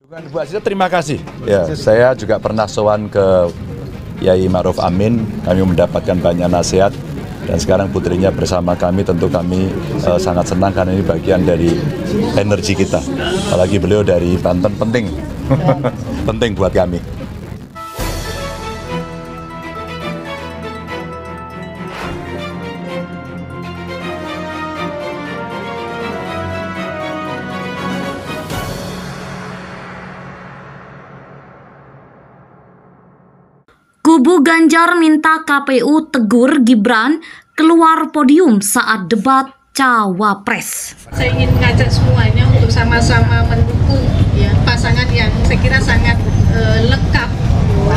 Bukan Bu Aziza, terima kasih. Ya, saya juga pernah sowan ke Yai Maruf Amin, kami mendapatkan banyak nasihat dan sekarang putrinya bersama kami tentu kami eh, sangat senang karena ini bagian dari energi kita. Apalagi beliau dari Banten penting. penting buat kami. Kubu Ganjar minta KPU tegur Gibran keluar podium saat debat Cawapres. Saya ingin mengajak semuanya untuk sama-sama mendukung ya pasangan yang saya kira sangat eh, lengkap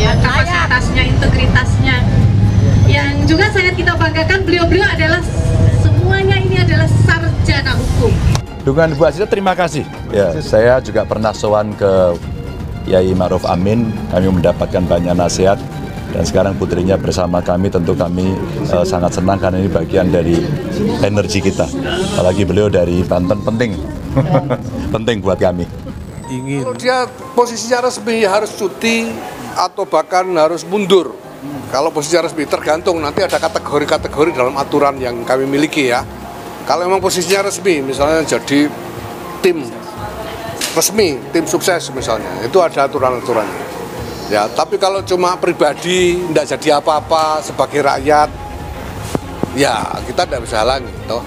ya kapasitasnya, integritasnya. Yang juga sangat kita banggakan beliau-beliau adalah semuanya ini adalah sarjana hukum. Dukungan Bu Aziza, terima kasih. Ya, saya juga pernah sowan ke Yai Maruf Amin, kami mendapatkan banyak nasihat dan sekarang putrinya bersama kami tentu kami eh, sangat senang karena ini bagian dari energi kita. Apalagi beliau dari Banten penting. penting buat kami. Kalau dia posisinya resmi harus cuti atau bahkan harus mundur. Kalau posisinya resmi tergantung nanti ada kategori-kategori dalam aturan yang kami miliki ya. Kalau memang posisinya resmi, misalnya jadi tim resmi, tim sukses misalnya, itu ada aturan-aturannya. Ya, tapi kalau cuma pribadi, tidak jadi apa-apa sebagai rakyat, ya kita tidak bisa halangi, toh.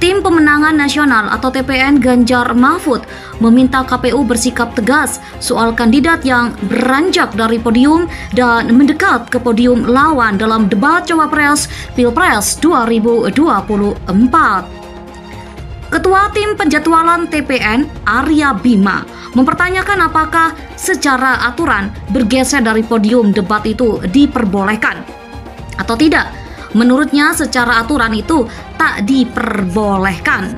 Tim Pemenangan Nasional atau TPN Ganjar Mahfud meminta KPU bersikap tegas soal kandidat yang beranjak dari podium dan mendekat ke podium lawan dalam debat Cawapres Pilpres 2024. Ketua Tim Penjadwalan TPN Arya Bima mempertanyakan apakah secara aturan bergeser dari podium debat itu diperbolehkan atau tidak. Menurutnya secara aturan itu tak diperbolehkan.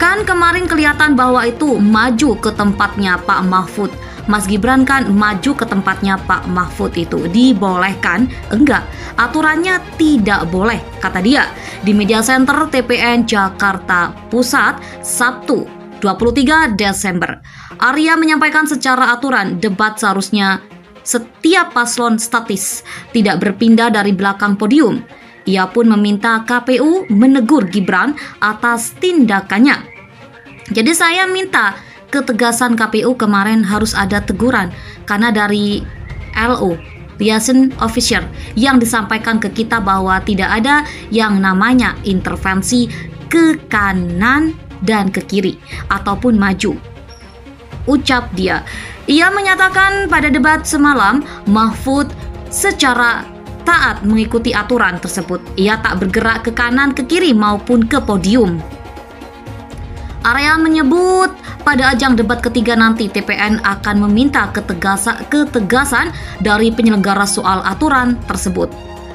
Kan kemarin kelihatan bahwa itu maju ke tempatnya Pak Mahfud. Mas Gibran kan maju ke tempatnya Pak Mahfud itu dibolehkan? Enggak, aturannya tidak boleh, kata dia di media center TPN Jakarta Pusat Sabtu 23 Desember. Arya menyampaikan secara aturan debat seharusnya setiap paslon statis tidak berpindah dari belakang podium. Ia pun meminta KPU menegur Gibran atas tindakannya. Jadi saya minta ketegasan KPU kemarin harus ada teguran karena dari LO liaison officer yang disampaikan ke kita bahwa tidak ada yang namanya intervensi ke kanan dan ke kiri ataupun maju. Ucap dia. Ia menyatakan pada debat semalam Mahfud secara taat mengikuti aturan tersebut. Ia tak bergerak ke kanan, ke kiri maupun ke podium. Area menyebut pada ajang debat ketiga nanti TPN akan meminta ketegasa, ketegasan dari penyelenggara soal aturan tersebut.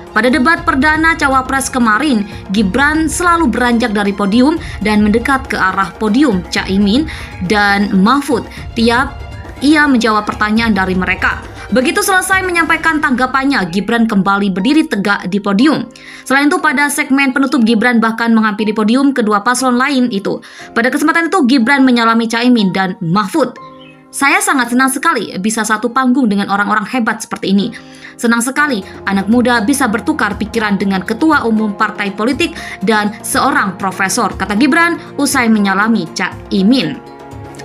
Pada debat perdana Cawapres kemarin, Gibran selalu beranjak dari podium dan mendekat ke arah podium Caimin dan Mahfud. Tiap ia menjawab pertanyaan dari mereka. Begitu selesai menyampaikan tanggapannya, Gibran kembali berdiri tegak di podium. Selain itu, pada segmen penutup Gibran bahkan menghampiri podium kedua paslon lain itu. Pada kesempatan itu, Gibran menyalami Caimin dan Mahfud. Saya sangat senang sekali bisa satu panggung dengan orang-orang hebat seperti ini. Senang sekali anak muda bisa bertukar pikiran dengan ketua umum partai politik dan seorang profesor, kata Gibran usai menyalami Cak Imin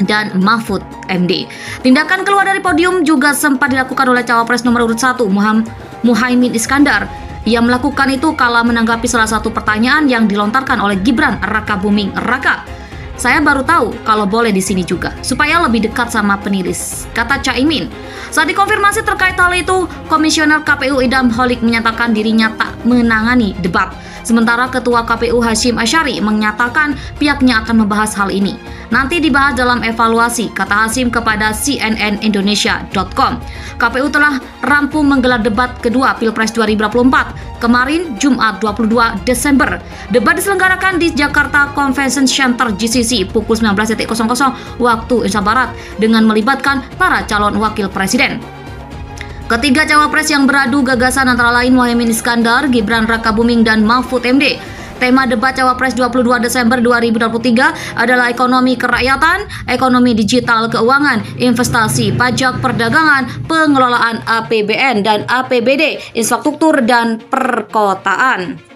dan Mahfud MD. Tindakan keluar dari podium juga sempat dilakukan oleh cawapres nomor urut 1 Muhaimin Iskandar. Ia melakukan itu kala menanggapi salah satu pertanyaan yang dilontarkan oleh Gibran Raka Buming Raka. Saya baru tahu kalau boleh di sini juga, supaya lebih dekat sama penilis, kata Caimin. Saat dikonfirmasi terkait hal itu, Komisioner KPU Idam Holik menyatakan dirinya tak menangani debat. Sementara Ketua KPU Hashim Asyari menyatakan pihaknya akan membahas hal ini. Nanti dibahas dalam evaluasi, kata Hashim kepada cnnindonesia.com. KPU telah rampung menggelar debat kedua Pilpres 2024 kemarin Jumat 22 Desember. Debat diselenggarakan di Jakarta Convention Center GCC pukul 19.00 waktu Indonesia Barat dengan melibatkan para calon wakil presiden. Ketiga cawapres yang beradu gagasan antara lain Mohaimin Iskandar, Gibran Rakabuming, dan Mahfud MD. Tema debat Cawapres 22 Desember 2023 adalah ekonomi kerakyatan, ekonomi digital keuangan, investasi, pajak perdagangan, pengelolaan APBN dan APBD, infrastruktur dan perkotaan.